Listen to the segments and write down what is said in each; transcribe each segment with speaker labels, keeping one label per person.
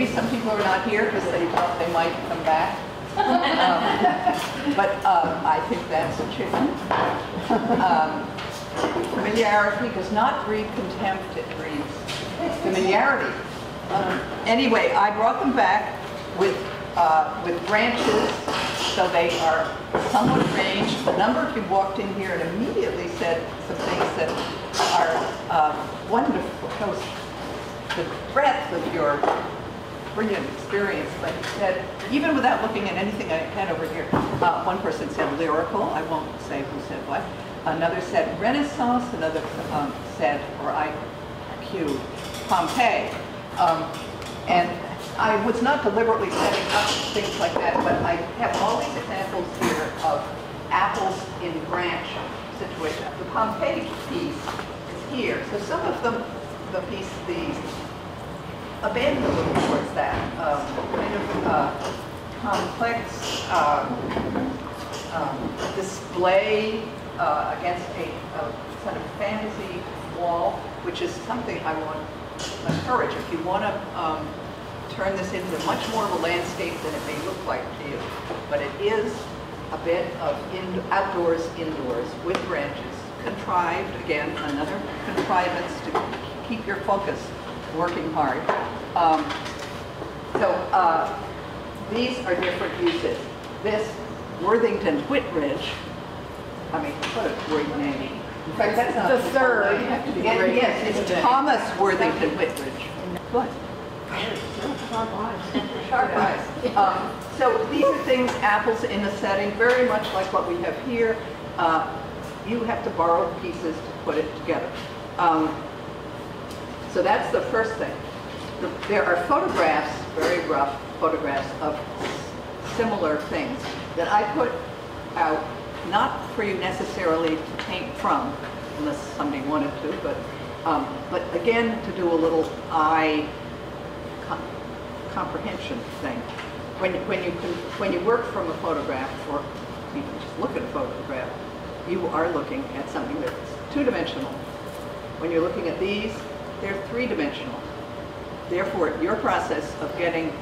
Speaker 1: maybe some people are not here because they thought they might come back. Um, But um, I think that's a chicken. Um, Familiarity does not breed contempt, it breeds familiarity. Um, Anyway, I brought them back with, uh, with branches, so they are somewhat arranged. A number of you walked in here and immediately said some things that are uh, wonderful, the breadth of your brilliant experience, like you said, even without looking at anything I had over here. Uh, one person said lyrical, I won't say who said what. Another said Renaissance, another um, said, or I cued, Pompeii. Um, and I was not deliberately setting up things like that, but I have all these examples here of apples in branch situation. The Pompeii piece is here, so some of them, the piece, the abandon a little towards that um, kind of uh, complex uh, um, display uh, against a, a sort of fantasy wall, which is something I want to encourage. If you want to um, turn this into much more of a landscape than it may look like to you, but it is a bit of in, outdoors, indoors with branches, contrived, again, another contrivance to keep your focus working hard. Um, so uh, these are different uses. This Worthington Whittredge, I mean, what a great name. In fact, that's not
Speaker 2: The third.
Speaker 1: And Yes, it's Thomas Worthington Whittredge. What? Sharp eyes. Um, So these are things, apples in a setting, very much like what we have here. Uh, You have to borrow pieces to put it together. Um, So that's the first thing. The- There are photographs, very rough photographs of similar things that I put out, not for you necessarily to paint from, unless somebody wanted to, but, um, but again, to do a little eye com- comprehension thing. When, when you, can- when you work from a photograph, or even just look at a photograph, you are looking at something that's two-dimensional. When you're looking at these, they're three-dimensional. Therefore, your process of getting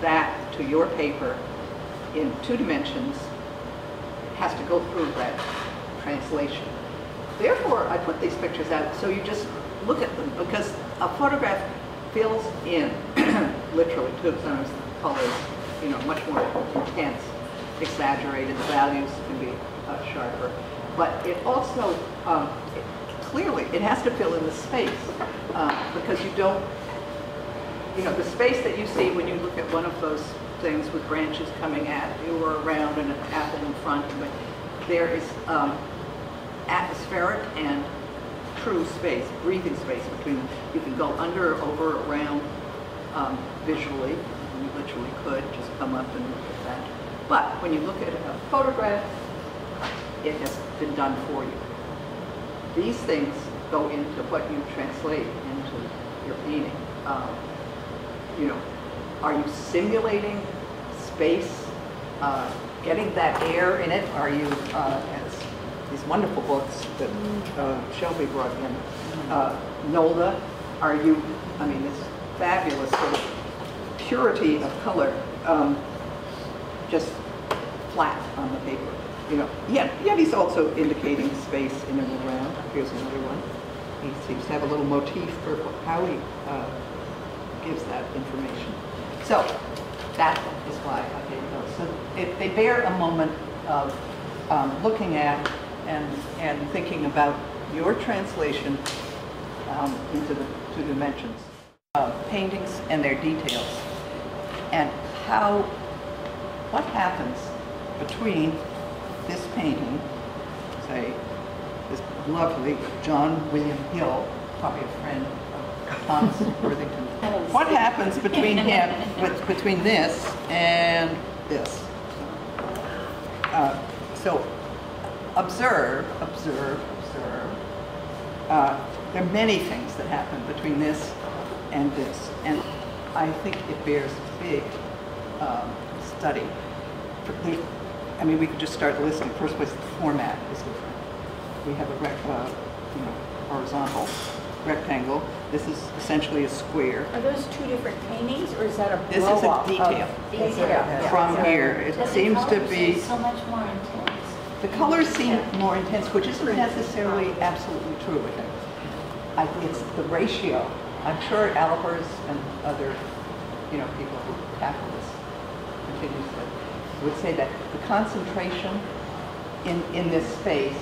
Speaker 1: that to your paper in two dimensions has to go through that translation. Therefore, I put these pictures out so you just look at them because a photograph fills in, literally, too, sometimes the colors, you know, much more intense, exaggerated, the values can be uh, sharper. But it also, um, clearly, it has to fill in the space uh, because you don't you know, the space that you see when you look at one of those things with branches coming at you or around and an apple in front, but there is um, atmospheric and true space, breathing space between them. You can go under, over, around um, visually. You literally could just come up and look at that. But when you look at a photograph, it has been done for you. These things go into what you translate into your painting. Um, you know, are you simulating space, uh, getting that air in it? Are you, uh, as these wonderful books that uh, Shelby brought in, uh, Nolde, are you, I mean, this fabulous sort of purity of color, um, just flat on the paper, you know. Yet, yet he's also indicating space in and around. Here's another one. He seems to have a little motif for how he uh, gives that information. So that is why I gave those. So it, they bear a moment of um, looking at and, and thinking about your translation um, into the two dimensions of paintings and their details. And how, what happens between this painting, say, this lovely John William Hill, probably a friend of Thomas Worthington. What happens between him, with, between this and this? Uh, So, observe, observe, observe. Uh, There are many things that happen between this and this, and I think it bears big um, study. The- I mean, we could just start listing. First place, the format is different. We have a rec, uh, you know, horizontal rectangle, this is essentially a square.
Speaker 2: Are those two different paintings, or is that a
Speaker 1: This is a
Speaker 2: blow-up of-
Speaker 1: detail.
Speaker 2: Detail.
Speaker 1: From
Speaker 2: So-
Speaker 1: here, it
Speaker 3: But the
Speaker 1: seems to
Speaker 3: colors
Speaker 1: be,
Speaker 3: are So much more intense.
Speaker 1: the colors seem more intense, which isn't necessarily absolutely true. I think it's the ratio. I'm sure Albers and other, you know, people who tackle this continuously would say that the concentration in, in this space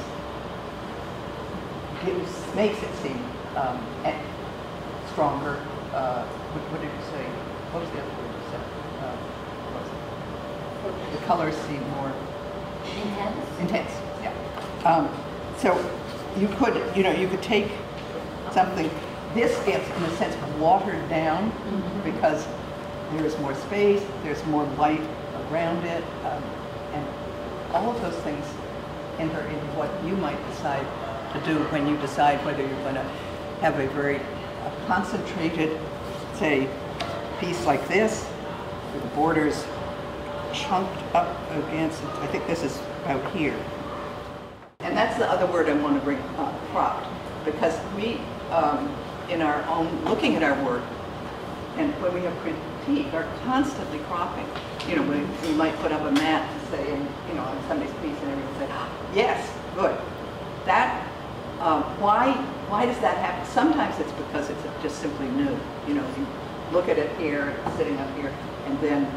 Speaker 1: gives, makes it seem um, stronger. Uh, what, what did you say? What was the other word you said? Uh, what was it? The colors seem more
Speaker 3: Intense?
Speaker 1: intense. Yeah. Um, so you could, you know, you could take something. This gets, in a sense, watered down because there is more space, there's more light around it, um, and all of those things enter into what you might decide to do when you decide whether you're going to have a very uh, concentrated, say, piece like this, with the borders chunked up against, I think this is about here. And that's the other word I want to bring up, cropped, because we, um, in our own, looking at our work, and when we have are constantly cropping. You know, we, we might put up a mat to say, and, you know, on Sunday's piece, and everyone say, "Ah, yes, good. That, um, why, why does that happen? Sometimes it's because it's just simply new. You know, you look at it here, sitting up here, and then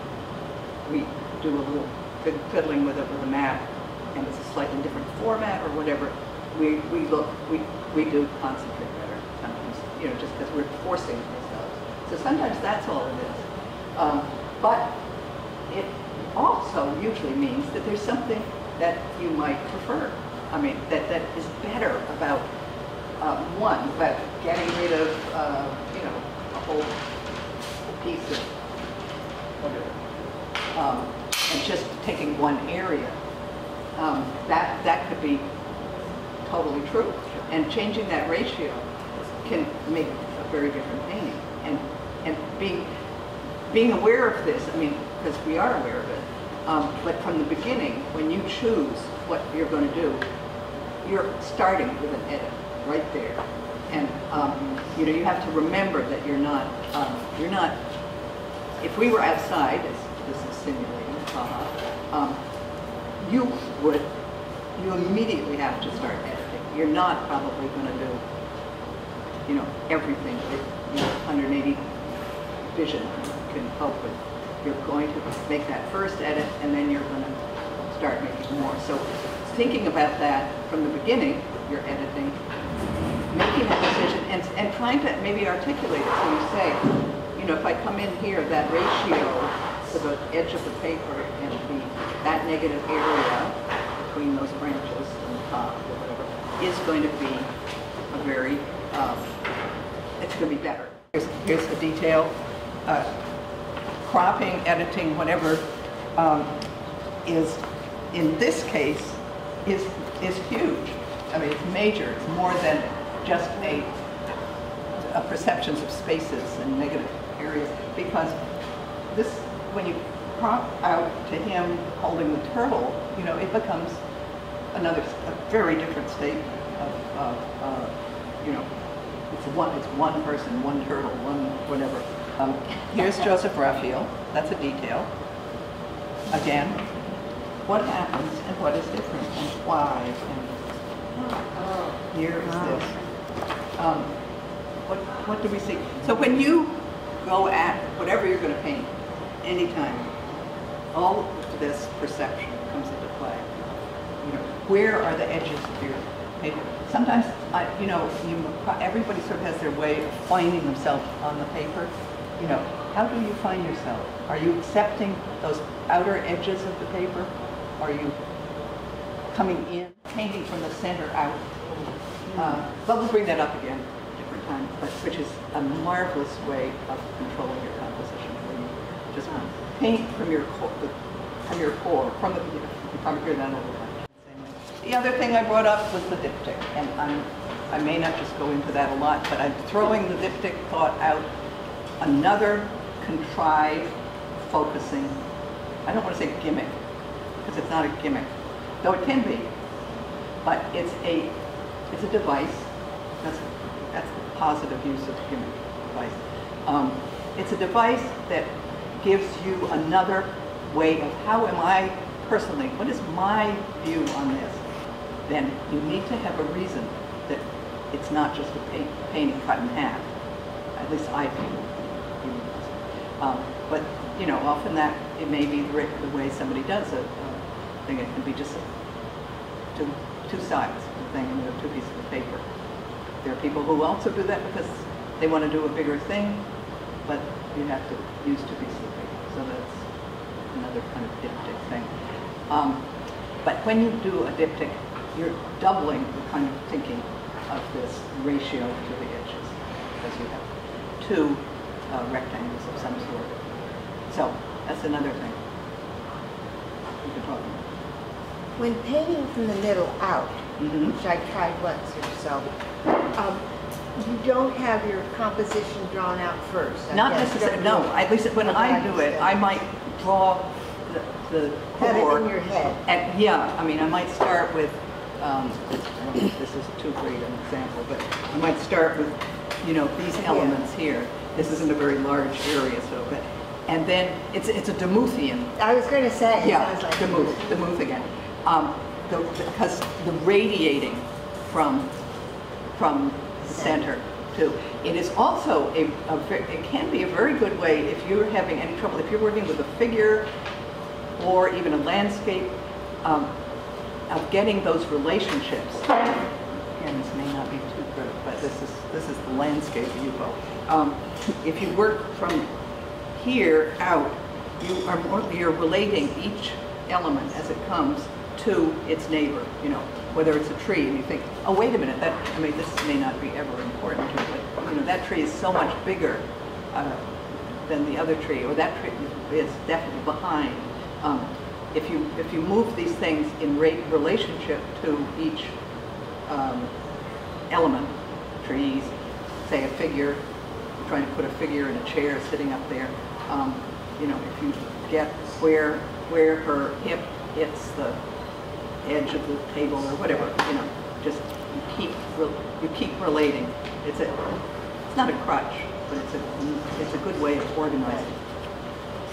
Speaker 1: we do a little fid- fiddling with it with a map, and it's a slightly different format or whatever, we, we look, we, we do concentrate better sometimes, you know, just because we're forcing ourselves. So sometimes that's all it is. Um, but it also usually means that there's something that you might prefer. I mean, that, that is better about, uh, one, about getting rid of, uh, you know, a whole piece of whatever um, and just taking one area, um, that, that could be totally true. And changing that ratio can make a very different painting. And, and being, being aware of this, I mean, because we are aware of it, um, but from the beginning, when you choose what you're going to do, you're starting with an edit right there. And, um, you know, you have to remember that you're not, um, you're not if we were outside, as this is simulating, uh, you would, you immediately have to start editing. You're not probably going to do, you know, everything that your 180 vision can help with. You're going to make that first edit, and then you're going to start making more. So thinking about that from the beginning, you're editing, making a decision and, and trying to maybe articulate it so you say, you know, if I come in here, that ratio to the edge of the paper and the, that negative area between those branches and the top or whatever is going to be a very, um, it's going to be better. Here's, here's the detail. Uh, cropping, editing, whatever, um, is, in this case, is, is huge. I mean, it's major. It's more than just a, a perceptions of spaces and negative areas. Because this, when you crop out to him holding the turtle, you know, it becomes another, a very different state of, of uh, you know, it's one, it's one person, one turtle, one whatever. Um, here's Joseph Raphael. That's a detail. Again, what happens and what is different and why and here is this. Um, what, what do we see? So when you go at whatever you're going to paint, anytime, all of this perception comes into play. You know, where are the edges of your paper? Sometimes, I, you know, you, everybody sort of has their way of finding themselves on the paper. You know, how do you find yourself? Are you accepting those outer edges of the paper? Are you coming in, painting from the center out? Uh, but we'll bring that up again different time, but which is a marvelous way of controlling your composition, you just paint from your core, from your core, from the beginning. That all the. The other thing I brought up was the diptych, and I'm, I may not just go into that a lot, but I'm throwing the diptych thought out. Another contrived focusing, I don't want to say gimmick, because it's not a gimmick, though it can be, but it's a, it's a device, that's, that's the positive use of gimmick device. Um, it's a device that gives you another way of how am I personally, what is my view on this? Then you need to have a reason that it's not just a paint, painting cut in half. At least I feel. Um, but you know, often that it may be the, the way somebody does a, a thing. It can be just two two sides of the thing, and you have two pieces of paper. There are people who also do that because they want to do a bigger thing, but you have to use two pieces of paper. So that's another kind of diptych thing. Um, but when you do a diptych, you're doubling the kind of thinking of this ratio to the edges, because you have two uh, rectangles of some sort. So that's another thing we can talk about.
Speaker 4: When painting from the middle out,
Speaker 1: Mhm.
Speaker 4: which I tried once or so, um, you don't have your composition drawn out first. I
Speaker 1: Not necessarily, no, at least when I do it, I might draw the, the
Speaker 4: Have it
Speaker 1: core.
Speaker 4: in your head.
Speaker 1: And, yeah, I mean, I might start with, um, I don't know if this is too great an example, but I might start with, you know, these elements here. This isn't a very large area, so, but, and then, it's, it's a Demuthian
Speaker 4: I was going to say,
Speaker 1: yeah,
Speaker 4: sounds like.
Speaker 1: the move, the move again. Um, the, because the radiating from, from the center too. It is also a, a, it can be a very good way if you're having any trouble, if you're working with a figure or even a landscape, um, of getting those relationships. This may not be too good, but this is, this is the landscape view. Um, if you work from here out, you are more, you're relating each element as it comes to its neighbor, you know, whether it's a tree and you think, oh, wait a minute, that, I mean, this may not be ever important to you, but, you know, that tree is so much bigger uh, than the other tree, or that tree is definitely behind. Um, If you, if you move these things in rate relationship to each um, element, trees, say a figure, trying to put a figure in a chair sitting up there, um, you know, if you get where, where her hip hits the edge of the table or whatever, you know, just you keep, you keep relating. It's a, it's not a crutch, but it's a, it's a good way of organizing.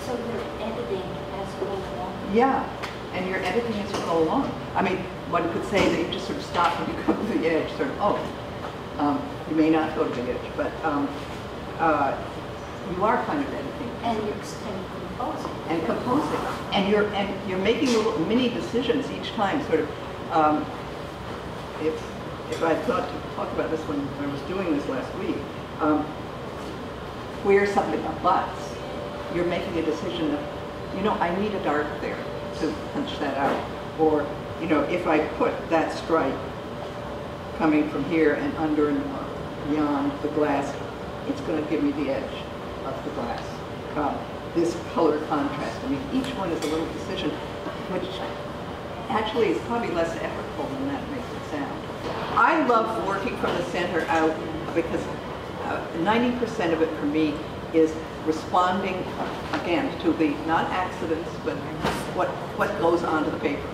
Speaker 3: So you're editing as you go along?
Speaker 1: Yeah, and you're editing as you go along. I mean, one could say that you just sort of stop when you come to the edge, sort of, oh, um, you may not go to the edge, but um, uh, you are kind of editing.
Speaker 3: And you're composing?
Speaker 1: and composing. And you're, and you're making little mini decisions each time, sort of, um, if, if I thought to talk about this when I was doing this last week, um, where something abuts, you're making a decision of, you know, I need a dart there to punch that out. Or, you know, if I put that stripe coming from here and under and beyond the glass, it's going to give me the edge of the glass. Um, this color contrast, I mean, each one is a little decision, which actually is probably less effortful than that makes it sound. I love working from the center out because uh, 90% of it for me is responding, again, to the, not accidents, but what, what goes onto the paper.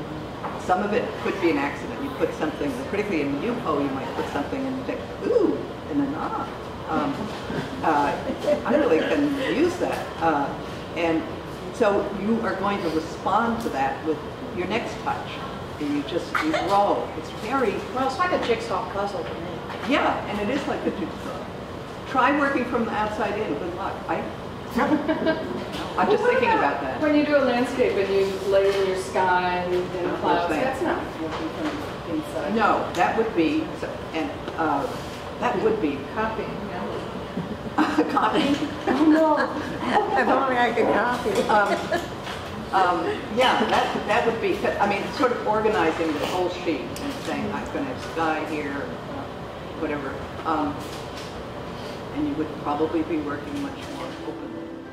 Speaker 1: Some of it could be an accident. You put something, particularly in Yupo, you might put something and think, ooh, and then ah. Um, uh, I really can use that. Uh, and so you are going to respond to that with your next touch. And you just, you roll. It's very,
Speaker 2: Well, it's like a jigsaw puzzle to me.
Speaker 1: yeah, and it is like a jigsaw. Try working from the outside in. Good luck. I, I'm just thinking about that.
Speaker 5: When you do a landscape and you layer in your sky and, and
Speaker 1: Not
Speaker 5: clouds,
Speaker 1: much
Speaker 5: that's not working from inside.
Speaker 1: No, that would be, and, uh, that would be
Speaker 2: Copying,
Speaker 1: copying.
Speaker 5: Oh, no.
Speaker 4: If only I could copy.
Speaker 1: Um, um, yeah, that, that would be, I mean, sort of organizing the whole sheet and saying, I'm going to have sky here, uh, whatever. Um, and you would probably be working much more openly.